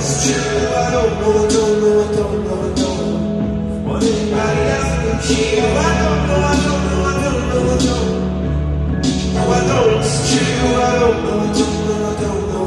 it's true I don't know, I don't know, I don't know, I don't know What anybody else can keep I don't know, I don't know, I don't know, I don't know No, I don't, it's true I don't know, I don't know, I don't know